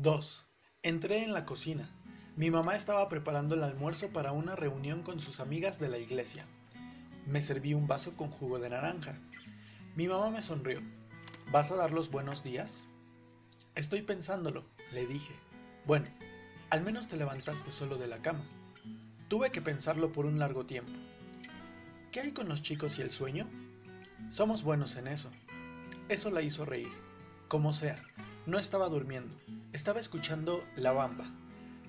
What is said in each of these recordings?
2. Entré en la cocina. Mi mamá estaba preparando el almuerzo para una reunión con sus amigas de la iglesia. Me serví un vaso con jugo de naranja. Mi mamá me sonrió. ¿Vas a dar los buenos días? Estoy pensándolo, le dije. Bueno, al menos te levantaste solo de la cama. Tuve que pensarlo por un largo tiempo. ¿Qué hay con los chicos y el sueño? Somos buenos en eso. Eso la hizo reír. Como sea, no estaba durmiendo, estaba escuchando La Bamba.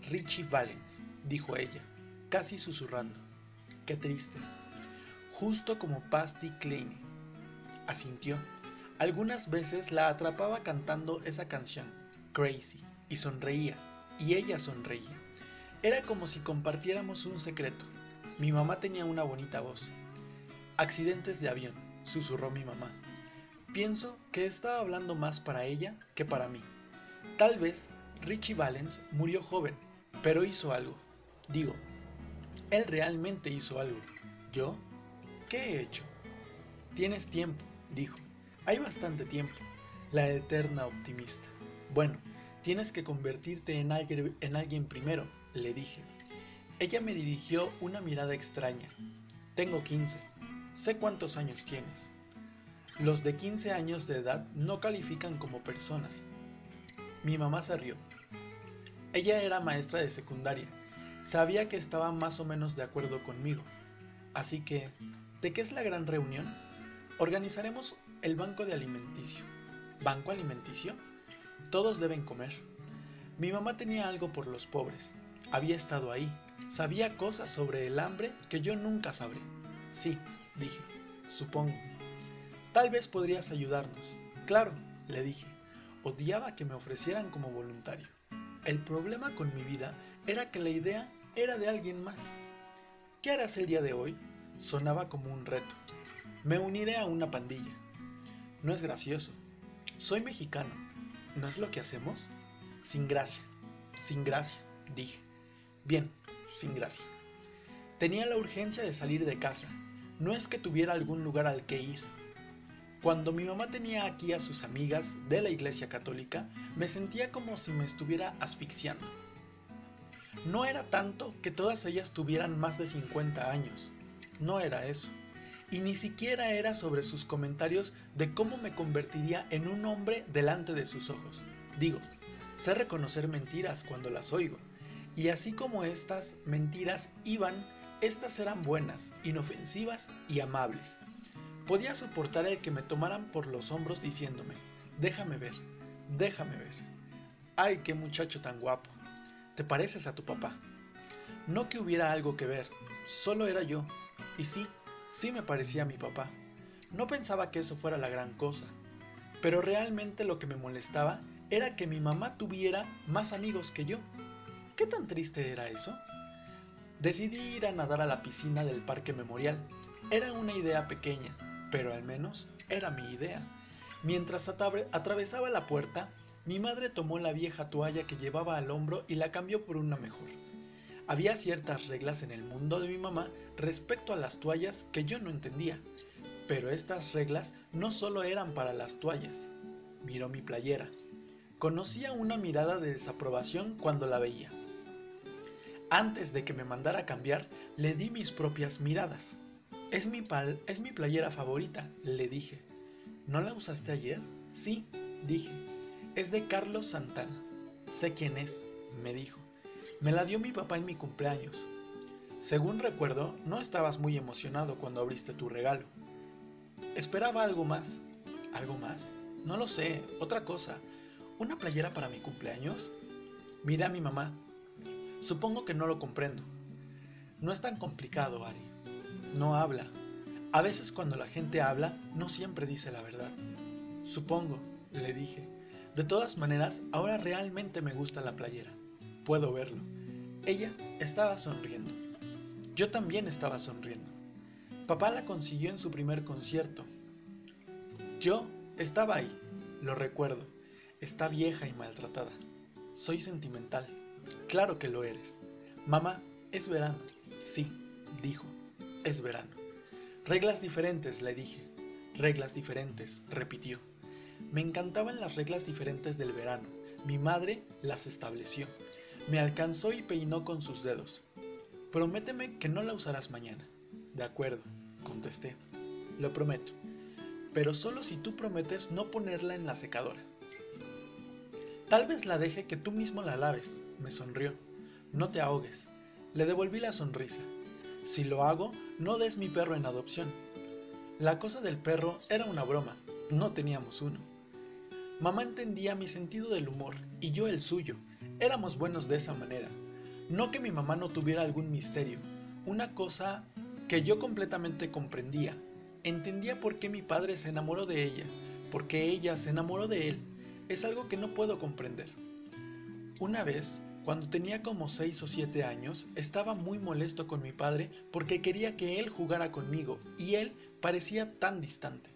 Richie Valens, dijo ella, casi susurrando. Qué triste. Justo como Pasty Kleine. Asintió. Algunas veces la atrapaba cantando esa canción, Crazy, y sonreía, y ella sonreía. Era como si compartiéramos un secreto. Mi mamá tenía una bonita voz. Accidentes de avión, susurró mi mamá. Pienso que estaba hablando más para ella que para mí. Tal vez Richie Valens murió joven, pero hizo algo. Digo, él realmente hizo algo. ¿Yo? ¿Qué he hecho? Tienes tiempo, dijo. Hay bastante tiempo. La eterna optimista. Bueno, tienes que convertirte en alguien, en alguien primero, le dije. Ella me dirigió una mirada extraña. Tengo 15. Sé cuántos años tienes. Los de 15 años de edad no califican como personas. Mi mamá se rió. Ella era maestra de secundaria. Sabía que estaba más o menos de acuerdo conmigo. Así que, ¿de qué es la gran reunión? Organizaremos el banco de alimenticio. ¿Banco alimenticio? Todos deben comer. Mi mamá tenía algo por los pobres. Había estado ahí. Sabía cosas sobre el hambre que yo nunca sabré. Sí, dije, supongo. Tal vez podrías ayudarnos. Claro, le dije. Odiaba que me ofrecieran como voluntario. El problema con mi vida era que la idea era de alguien más. ¿Qué harás el día de hoy? Sonaba como un reto. Me uniré a una pandilla. No es gracioso. Soy mexicano. ¿No es lo que hacemos? Sin gracia. Sin gracia, dije. Bien, sin gracia. Tenía la urgencia de salir de casa. No es que tuviera algún lugar al que ir. Cuando mi mamá tenía aquí a sus amigas de la iglesia católica, me sentía como si me estuviera asfixiando. No era tanto que todas ellas tuvieran más de 50 años, no era eso. Y ni siquiera era sobre sus comentarios de cómo me convertiría en un hombre delante de sus ojos. Digo, sé reconocer mentiras cuando las oigo. Y así como estas mentiras iban, estas eran buenas, inofensivas y amables, Podía soportar el que me tomaran por los hombros diciéndome, déjame ver, déjame ver. Ay, qué muchacho tan guapo. Te pareces a tu papá. No que hubiera algo que ver, solo era yo. Y sí, sí me parecía a mi papá. No pensaba que eso fuera la gran cosa. Pero realmente lo que me molestaba era que mi mamá tuviera más amigos que yo. ¿Qué tan triste era eso? Decidí ir a nadar a la piscina del Parque Memorial. Era una idea pequeña, pero al menos era mi idea. Mientras atravesaba la puerta, mi madre tomó la vieja toalla que llevaba al hombro y la cambió por una mejor. Había ciertas reglas en el mundo de mi mamá respecto a las toallas que yo no entendía, pero estas reglas no solo eran para las toallas. Miró mi playera. Conocía una mirada de desaprobación cuando la veía. Antes de que me mandara a cambiar, le di mis propias miradas. Es mi, pal, es mi playera favorita, le dije. ¿No la usaste ayer? Sí, dije. Es de Carlos Santana. Sé quién es, me dijo. Me la dio mi papá en mi cumpleaños. Según recuerdo, no estabas muy emocionado cuando abriste tu regalo. Esperaba algo más. ¿Algo más? No lo sé, otra cosa. ¿Una playera para mi cumpleaños? Miré a mi mamá. Supongo que no lo comprendo. No es tan complicado, Ari no habla. A veces cuando la gente habla, no siempre dice la verdad. Supongo, le dije. De todas maneras, ahora realmente me gusta la playera. Puedo verlo. Ella estaba sonriendo. Yo también estaba sonriendo. Papá la consiguió en su primer concierto. Yo estaba ahí, lo recuerdo. Está vieja y maltratada. Soy sentimental. Claro que lo eres. Mamá, es verano. Sí, dijo. Es verano. Reglas diferentes, le dije. Reglas diferentes, repitió. Me encantaban las reglas diferentes del verano, Mi madre las estableció. Me alcanzó y peinó con sus dedos. Prométeme que no la usarás mañana. De acuerdo, contesté. Lo prometo. Pero solo si tú prometes no ponerla en la secadora. Tal vez la deje que tú mismo la laves, me sonrió. No te ahogues. Le devolví la sonrisa. Si lo hago, no des mi perro en adopción. La cosa del perro era una broma, no teníamos uno. Mamá entendía mi sentido del humor y yo el suyo. Éramos buenos de esa manera. No que mi mamá no tuviera algún misterio, una cosa que yo completamente comprendía. Entendía por qué mi padre se enamoró de ella, porque ella se enamoró de él. Es algo que no puedo comprender. Una vez, cuando tenía como 6 o 7 años, estaba muy molesto con mi padre porque quería que él jugara conmigo y él parecía tan distante.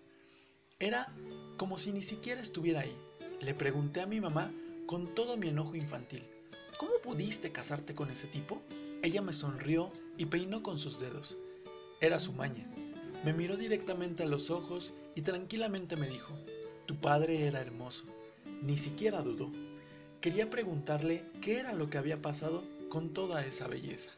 Era como si ni siquiera estuviera ahí. Le pregunté a mi mamá con todo mi enojo infantil, ¿Cómo pudiste casarte con ese tipo? Ella me sonrió y peinó con sus dedos. Era su maña. Me miró directamente a los ojos y tranquilamente me dijo, tu padre era hermoso. Ni siquiera dudó. Quería preguntarle qué era lo que había pasado con toda esa belleza.